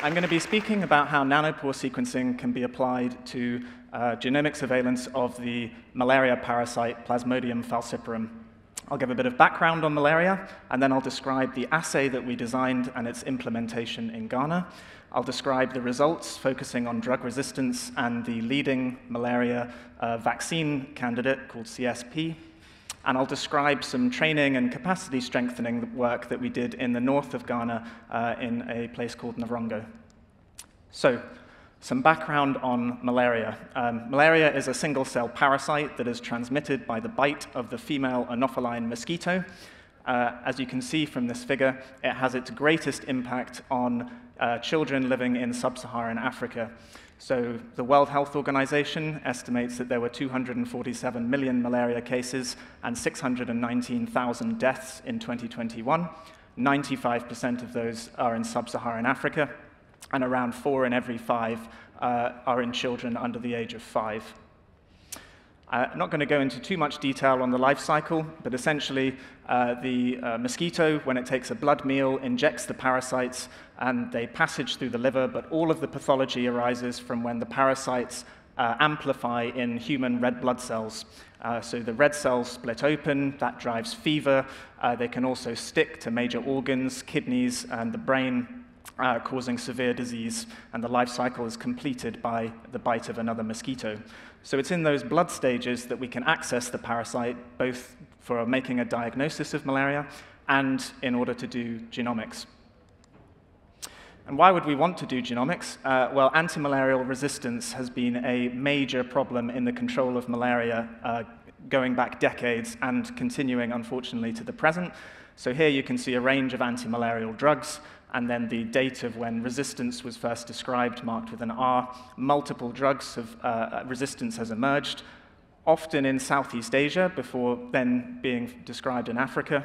I'm going to be speaking about how nanopore sequencing can be applied to uh, genomic surveillance of the malaria parasite Plasmodium falciparum. I'll give a bit of background on malaria, and then I'll describe the assay that we designed and its implementation in Ghana. I'll describe the results, focusing on drug resistance and the leading malaria uh, vaccine candidate called CSP. And I'll describe some training and capacity strengthening work that we did in the north of Ghana uh, in a place called Navrongo. So, some background on malaria. Um, malaria is a single cell parasite that is transmitted by the bite of the female Anopheline mosquito. Uh, as you can see from this figure, it has its greatest impact on uh, children living in sub Saharan Africa. So, the World Health Organization estimates that there were 247 million malaria cases and 619,000 deaths in 2021. 95% of those are in sub Saharan Africa and around four in every five uh, are in children under the age of five. Uh, I'm not going to go into too much detail on the life cycle, but essentially, uh, the uh, mosquito, when it takes a blood meal, injects the parasites and they passage through the liver, but all of the pathology arises from when the parasites uh, amplify in human red blood cells. Uh, so the red cells split open, that drives fever. Uh, they can also stick to major organs, kidneys, and the brain, uh, causing severe disease, and the life cycle is completed by the bite of another mosquito. So it's in those blood stages that we can access the parasite, both for making a diagnosis of malaria and in order to do genomics. And why would we want to do genomics? Uh, well, antimalarial resistance has been a major problem in the control of malaria uh, going back decades and continuing, unfortunately, to the present. So here you can see a range of anti-malarial drugs and then the date of when resistance was first described, marked with an R. Multiple drugs of uh, resistance has emerged, often in Southeast Asia, before then being described in Africa.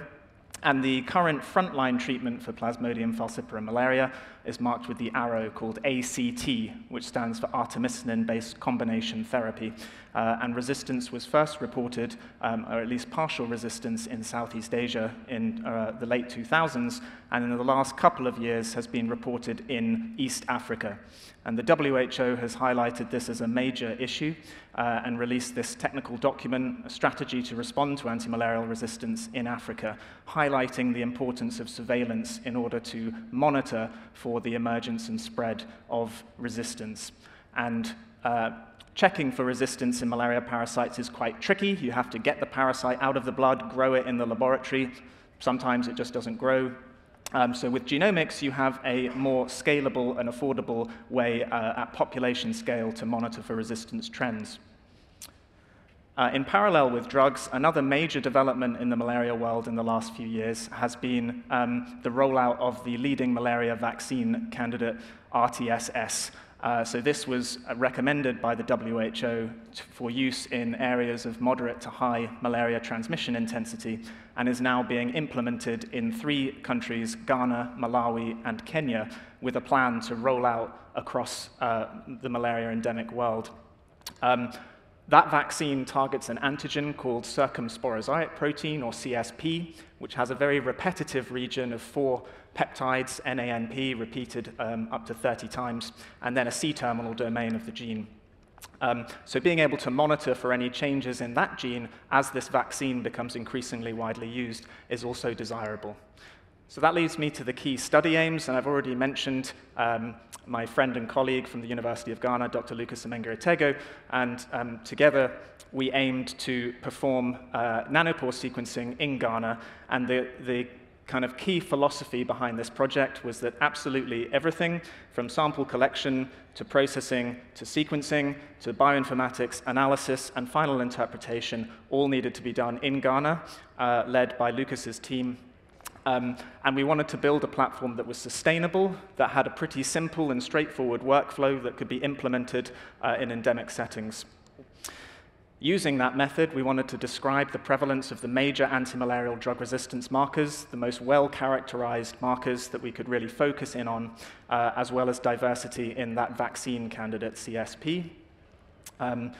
And the current frontline treatment for Plasmodium falciparum malaria is marked with the arrow called ACT, which stands for artemisinin-based combination therapy. Uh, and resistance was first reported, um, or at least partial resistance, in Southeast Asia in uh, the late 2000s, and in the last couple of years has been reported in East Africa. And the WHO has highlighted this as a major issue uh, and released this technical document, a strategy to respond to antimalarial resistance in Africa, highlighting the importance of surveillance in order to monitor for the emergence and spread of resistance. And uh, checking for resistance in malaria parasites is quite tricky. You have to get the parasite out of the blood, grow it in the laboratory. Sometimes it just doesn't grow. Um, so with genomics, you have a more scalable and affordable way uh, at population scale to monitor for resistance trends. Uh, in parallel with drugs, another major development in the malaria world in the last few years has been um, the rollout of the leading malaria vaccine candidate, RTSS. Uh, so this was uh, recommended by the WHO for use in areas of moderate to high malaria transmission intensity and is now being implemented in three countries, Ghana, Malawi, and Kenya, with a plan to roll out across uh, the malaria endemic world. Um, that vaccine targets an antigen called circumsporozoite protein, or CSP, which has a very repetitive region of four peptides, NANP, repeated um, up to 30 times, and then a C-terminal domain of the gene. Um, so being able to monitor for any changes in that gene as this vaccine becomes increasingly widely used is also desirable. So that leads me to the key study aims, and I've already mentioned um, my friend and colleague from the University of Ghana, Dr. Lucas Amenga and um, together we aimed to perform uh, nanopore sequencing in Ghana, and the, the kind of key philosophy behind this project was that absolutely everything from sample collection to processing to sequencing to bioinformatics, analysis, and final interpretation all needed to be done in Ghana, uh, led by Lucas's team um, and we wanted to build a platform that was sustainable, that had a pretty simple and straightforward workflow that could be implemented uh, in endemic settings. Using that method, we wanted to describe the prevalence of the major antimalarial drug resistance markers, the most well-characterized markers that we could really focus in on, uh, as well as diversity in that vaccine candidate, CSP. Um,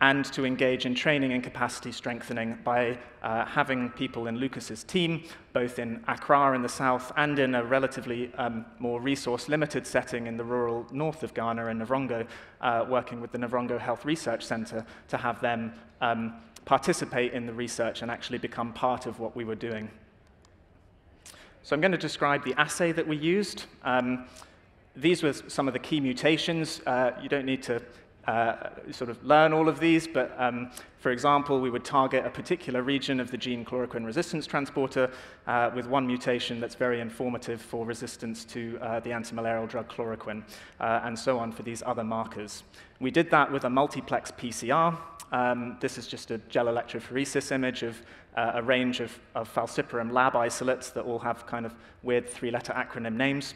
and to engage in training and capacity strengthening by uh, having people in Lucas's team, both in Accra in the south and in a relatively um, more resource-limited setting in the rural north of Ghana in Navrongo, uh, working with the Navrongo Health Research Center to have them um, participate in the research and actually become part of what we were doing. So I'm going to describe the assay that we used. Um, these were some of the key mutations. Uh, you don't need to uh, sort of learn all of these, but um, for example, we would target a particular region of the gene chloroquine resistance transporter uh, with one mutation that's very informative for resistance to uh, the antimalarial drug chloroquine, uh, and so on for these other markers. We did that with a multiplex PCR. Um, this is just a gel electrophoresis image of uh, a range of, of falciparum lab isolates that all have kind of weird three-letter acronym names.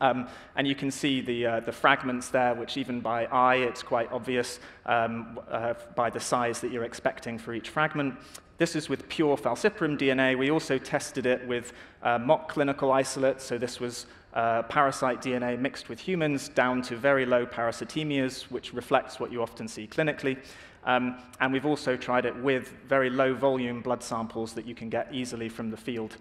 Um, and you can see the, uh, the fragments there, which even by eye, it's quite obvious um, uh, by the size that you're expecting for each fragment. This is with pure falciparum DNA. We also tested it with uh, mock clinical isolates, so this was uh, parasite DNA mixed with humans down to very low parasitemias, which reflects what you often see clinically. Um, and we've also tried it with very low volume blood samples that you can get easily from the field.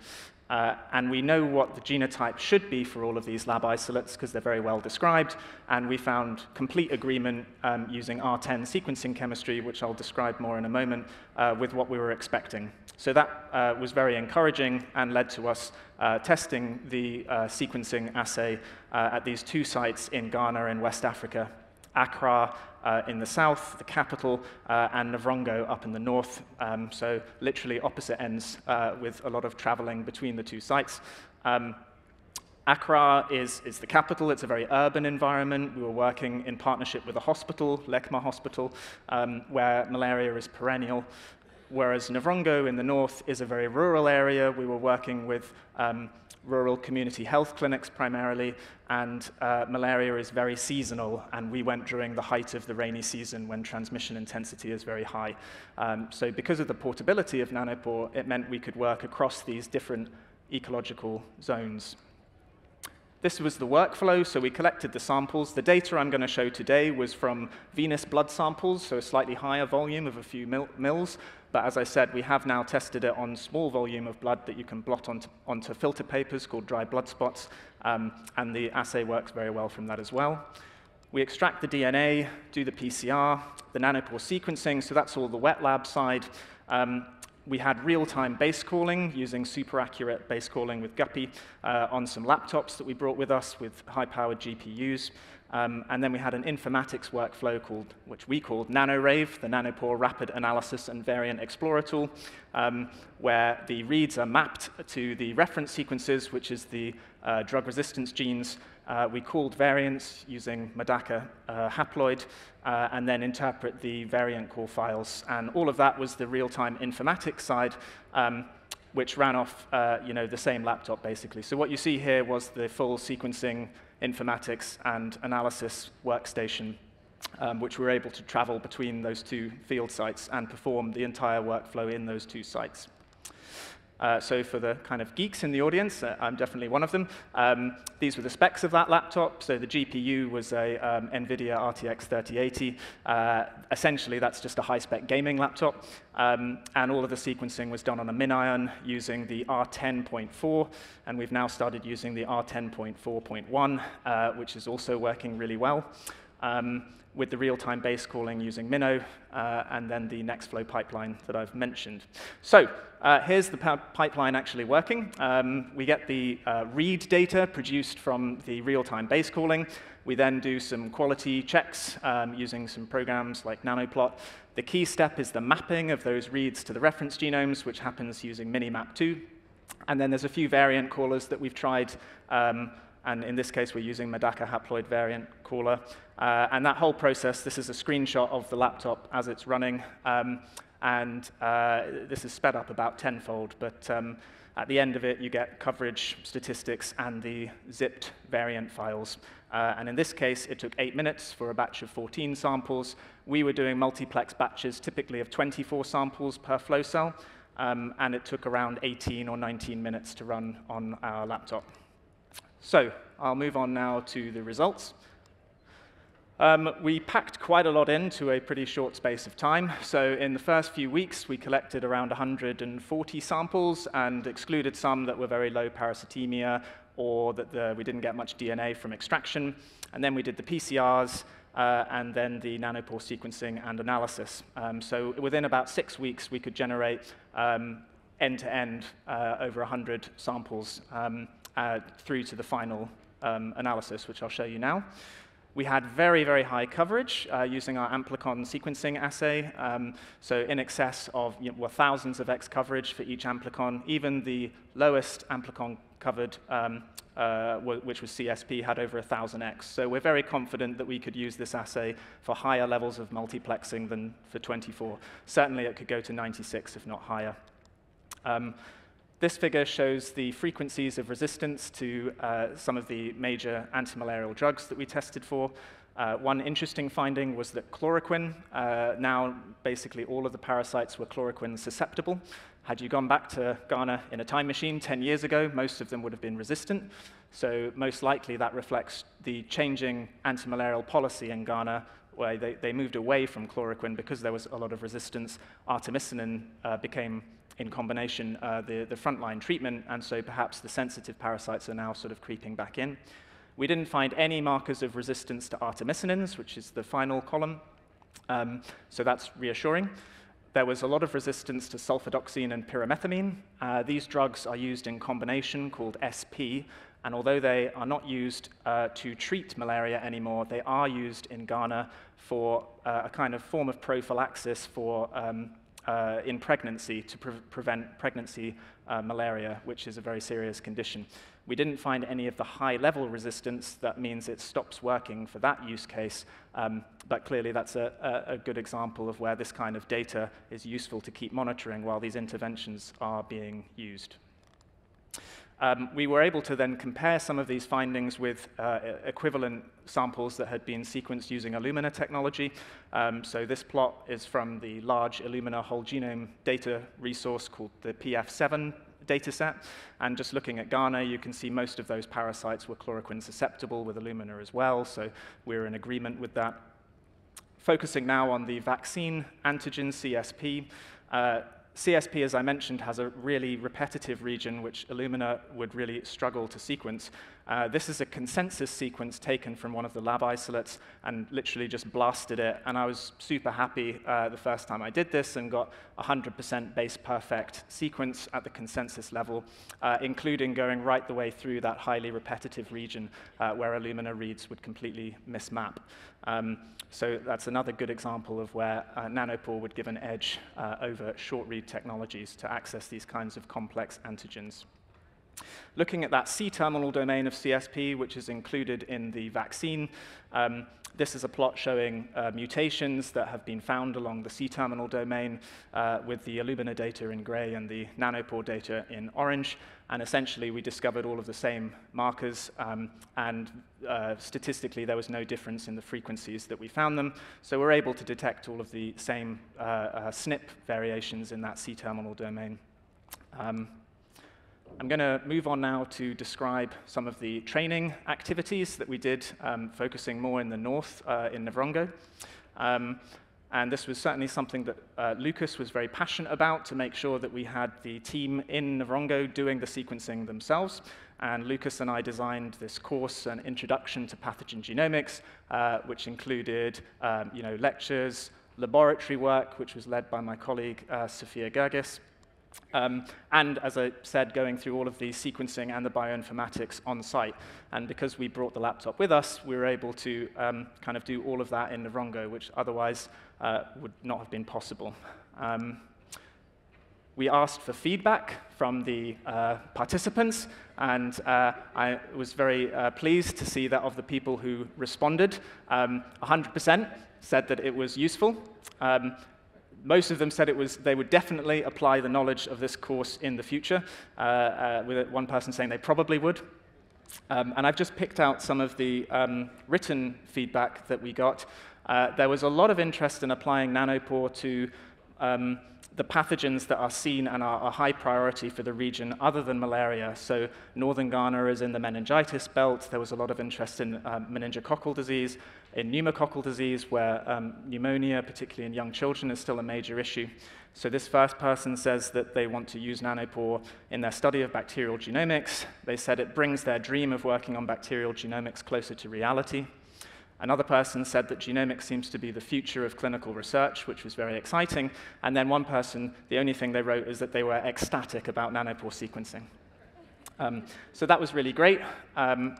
Uh, and we know what the genotype should be for all of these lab isolates because they're very well described. And we found complete agreement um, using R10 sequencing chemistry, which I'll describe more in a moment, uh, with what we were expecting. So that uh, was very encouraging and led to us uh, testing the uh, sequencing assay uh, at these two sites in Ghana and West Africa Accra uh, in the south, the capital, uh, and Navrongo up in the north. Um, so literally opposite ends uh, with a lot of traveling between the two sites. Um, Accra is, is the capital. It's a very urban environment. We were working in partnership with a hospital, Lekma Hospital, um, where malaria is perennial. Whereas Navrongo in the north is a very rural area. We were working with um, rural community health clinics primarily, and uh, malaria is very seasonal, and we went during the height of the rainy season when transmission intensity is very high. Um, so because of the portability of nanopore, it meant we could work across these different ecological zones. This was the workflow, so we collected the samples. The data I'm going to show today was from venous blood samples, so a slightly higher volume of a few mil mils, but as I said, we have now tested it on small volume of blood that you can blot onto, onto filter papers called dry blood spots, um, and the assay works very well from that as well. We extract the DNA, do the PCR, the nanopore sequencing, so that's all the wet lab side. Um, we had real-time base calling using super accurate base calling with Guppy uh, on some laptops that we brought with us with high-powered GPUs. Um, and then we had an informatics workflow called, which we called NanoRave, the Nanopore Rapid Analysis and Variant Explorer tool, um, where the reads are mapped to the reference sequences, which is the uh, drug resistance genes. Uh, we called variants using Medaka uh, haploid, uh, and then interpret the variant call files. And all of that was the real-time informatics side. Um, which ran off uh, you know, the same laptop, basically. So what you see here was the full sequencing informatics and analysis workstation, um, which we were able to travel between those two field sites and perform the entire workflow in those two sites. Uh, so for the kind of geeks in the audience, uh, I'm definitely one of them. Um, these were the specs of that laptop. So the GPU was a um, NVIDIA RTX 3080. Uh, essentially, that's just a high-spec gaming laptop. Um, and all of the sequencing was done on a MinION using the R10.4. And we've now started using the R10.4.1, uh, which is also working really well. Um, with the real-time base calling using MinKNOW, uh, and then the Nextflow pipeline that I've mentioned. So uh, here's the pipeline actually working. Um, we get the uh, read data produced from the real-time base calling. We then do some quality checks um, using some programs like Nanoplot. The key step is the mapping of those reads to the reference genomes, which happens using Minimap2. And then there's a few variant callers that we've tried um, and in this case, we're using Medaka haploid variant caller. Uh, and that whole process, this is a screenshot of the laptop as it's running. Um, and uh, this is sped up about tenfold, but um, at the end of it, you get coverage statistics and the zipped variant files. Uh, and in this case, it took eight minutes for a batch of 14 samples. We were doing multiplex batches, typically of 24 samples per flow cell, um, and it took around 18 or 19 minutes to run on our laptop. So I'll move on now to the results. Um, we packed quite a lot into a pretty short space of time. So in the first few weeks, we collected around 140 samples and excluded some that were very low parasitemia or that the, we didn't get much DNA from extraction. And then we did the PCRs, uh, and then the nanopore sequencing and analysis. Um, so within about six weeks, we could generate um, end-to-end uh, over 100 samples um, uh, through to the final um, analysis, which I'll show you now. We had very, very high coverage uh, using our amplicon sequencing assay, um, so in excess of you know, well, thousands of X coverage for each amplicon. Even the lowest amplicon covered, um, uh, which was CSP, had over 1,000x. So we're very confident that we could use this assay for higher levels of multiplexing than for 24. Certainly it could go to 96, if not higher. Um, this figure shows the frequencies of resistance to uh, some of the major antimalarial drugs that we tested for. Uh, one interesting finding was that chloroquine, uh, now basically all of the parasites were chloroquine susceptible. Had you gone back to Ghana in a time machine 10 years ago, most of them would have been resistant. So most likely that reflects the changing antimalarial policy in Ghana, where they, they moved away from chloroquine because there was a lot of resistance. Artemisinin uh, became in combination uh, the, the frontline treatment, and so perhaps the sensitive parasites are now sort of creeping back in. We didn't find any markers of resistance to artemisinins, which is the final column, um, so that's reassuring. There was a lot of resistance to sulfadoxine and pyrimethamine. Uh, these drugs are used in combination called SP, and although they are not used uh, to treat malaria anymore, they are used in Ghana for uh, a kind of form of prophylaxis for um, uh, in pregnancy to pre prevent pregnancy uh, malaria, which is a very serious condition. We didn't find any of the high level resistance. That means it stops working for that use case. Um, but clearly, that's a, a, good example of where this kind of data is useful to keep monitoring while these interventions are being used. Um, we were able to then compare some of these findings with uh, equivalent samples that had been sequenced using Illumina technology. Um, so this plot is from the large Illumina whole genome data resource called the PF7 dataset. And just looking at Ghana, you can see most of those parasites were chloroquine susceptible with Illumina as well, so we're in agreement with that. Focusing now on the vaccine antigen CSP, uh, CSP, as I mentioned, has a really repetitive region which Illumina would really struggle to sequence. Uh, this is a consensus sequence taken from one of the lab isolates and literally just blasted it. And I was super happy uh, the first time I did this and got 100% base perfect sequence at the consensus level, uh, including going right the way through that highly repetitive region uh, where Illumina reads would completely mismap. Um, so that's another good example of where uh, Nanopore would give an edge over short read technologies to access these kinds of complex antigens. Looking at that C-terminal domain of CSP, which is included in the vaccine, um, this is a plot showing uh, mutations that have been found along the C-terminal domain uh, with the Illumina data in gray and the nanopore data in orange. And essentially, we discovered all of the same markers, um, and uh, statistically, there was no difference in the frequencies that we found them. So we're able to detect all of the same uh, uh, SNP variations in that C-terminal domain. Um, I'm going to move on now to describe some of the training activities that we did, um, focusing more in the north uh, in Navrongo. Um, and this was certainly something that uh, Lucas was very passionate about to make sure that we had the team in Navrongo doing the sequencing themselves. And Lucas and I designed this course, an introduction to pathogen genomics, uh, which included um, you know, lectures, laboratory work, which was led by my colleague uh, Sophia Girgis, um, and as I said, going through all of the sequencing and the bioinformatics on site. And because we brought the laptop with us, we were able to um, kind of do all of that in Navrongo, which otherwise uh, would not have been possible. Um, we asked for feedback from the uh, participants, and uh, I was very uh, pleased to see that of the people who responded, 100% um, said that it was useful. Most of them said it was, they would definitely apply the knowledge of this course in the future, uh, uh, with one person saying they probably would. Um, and I've just picked out some of the um, written feedback that we got. Uh, there was a lot of interest in applying Nanopore to um, the pathogens that are seen and are a high priority for the region other than malaria. So northern Ghana is in the meningitis belt. There was a lot of interest in um, meningococcal disease, in pneumococcal disease, where um, pneumonia, particularly in young children, is still a major issue. So this first person says that they want to use nanopore in their study of bacterial genomics. They said it brings their dream of working on bacterial genomics closer to reality. Another person said that genomics seems to be the future of clinical research, which was very exciting. And then one person, the only thing they wrote is that they were ecstatic about nanopore sequencing. Um, so that was really great. Um,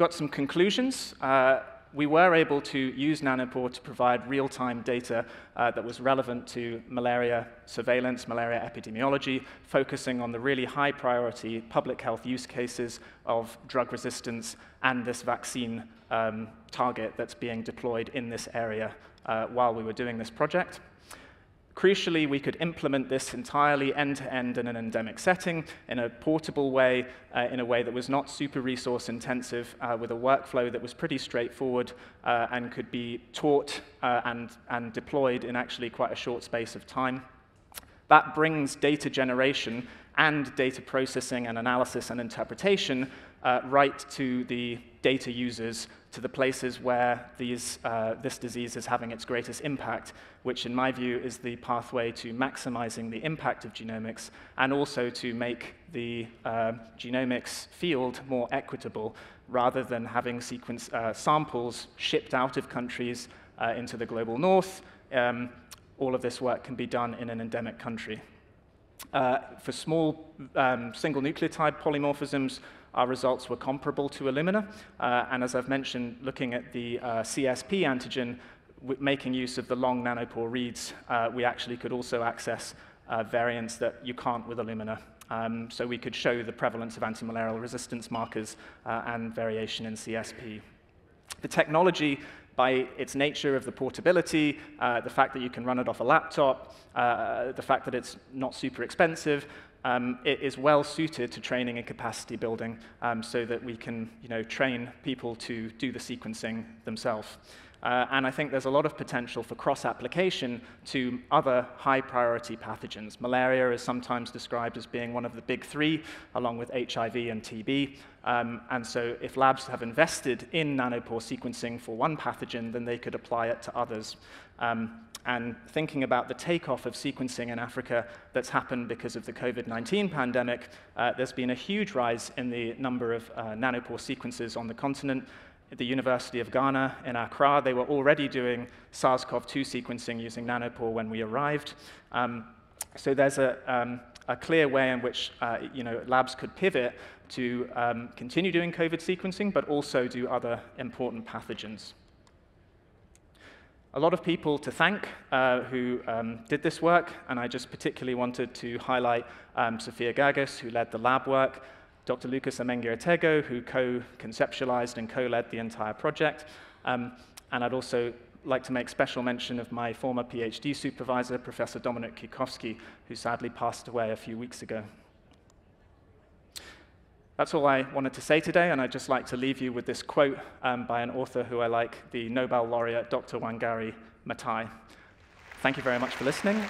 got some conclusions. Uh, we were able to use Nanopore to provide real-time data uh, that was relevant to malaria surveillance, malaria epidemiology, focusing on the really high priority public health use cases of drug resistance and this vaccine um, target that's being deployed in this area uh, while we were doing this project. Crucially, we could implement this entirely end-to-end -end in an endemic setting in a portable way, uh, in a way that was not super resource intensive, uh, with a workflow that was pretty straightforward uh, and could be taught uh, and, and deployed in actually quite a short space of time. That brings data generation and data processing and analysis and interpretation uh, right to the data users, to the places where these, uh, this disease is having its greatest impact, which in my view is the pathway to maximizing the impact of genomics and also to make the uh, genomics field more equitable rather than having sequence uh, samples shipped out of countries uh, into the global north. Um, all of this work can be done in an endemic country. Uh, for small um, single nucleotide polymorphisms, our results were comparable to Illumina. Uh, and as I've mentioned, looking at the uh, CSP antigen, making use of the long nanopore reads, uh, we actually could also access uh, variants that you can't with Illumina. Um, so we could show the prevalence of antimalarial resistance markers uh, and variation in CSP. The technology by its nature of the portability, uh, the fact that you can run it off a laptop, uh, the fact that it's not super expensive, um, it is well suited to training and capacity building um, so that we can you know, train people to do the sequencing themselves. Uh, and I think there's a lot of potential for cross-application to other high-priority pathogens. Malaria is sometimes described as being one of the big three, along with HIV and TB. Um, and so if labs have invested in nanopore sequencing for one pathogen, then they could apply it to others. Um, and thinking about the takeoff of sequencing in Africa that's happened because of the COVID-19 pandemic, uh, there's been a huge rise in the number of uh, nanopore sequences on the continent. At the University of Ghana in Accra, they were already doing SARS-CoV-2 sequencing using nanopore when we arrived. Um, so there's a, um, a, clear way in which uh, you know, labs could pivot to um, continue doing COVID sequencing, but also do other important pathogens a lot of people to thank uh, who um, did this work, and I just particularly wanted to highlight um, Sophia Girgis, who led the lab work, Dr. Lucas Amenga-Etego, who co-conceptualized and co-led the entire project, um, and I'd also like to make special mention of my former PhD supervisor, Professor Dominik Kwiatkowski, who sadly passed away a few weeks ago. That's all I wanted to say today, and I'd just like to leave you with this quote um, by an author who I like, the Nobel laureate Dr. Wangari Maathai. Thank you very much for listening.